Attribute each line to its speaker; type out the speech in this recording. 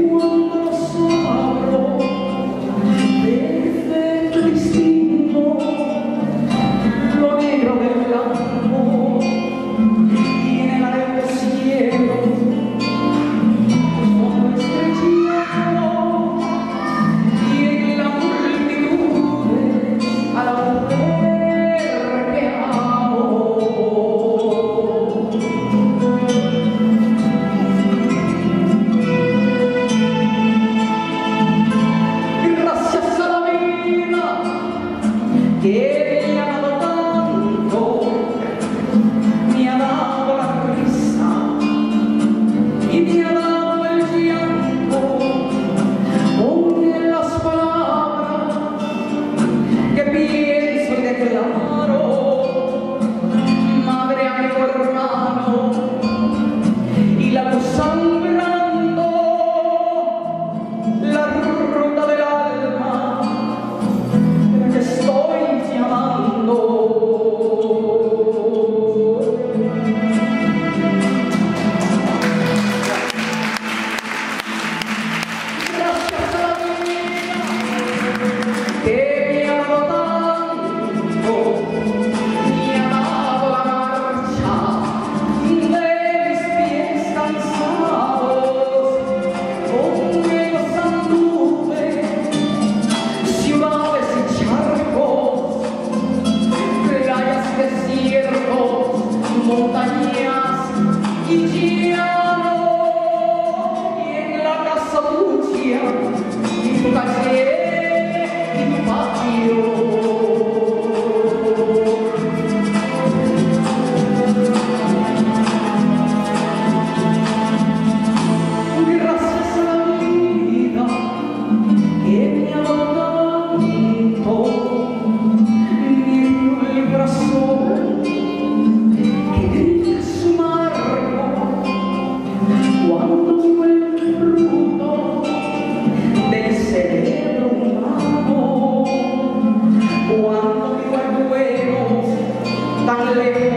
Speaker 1: you. Here Padre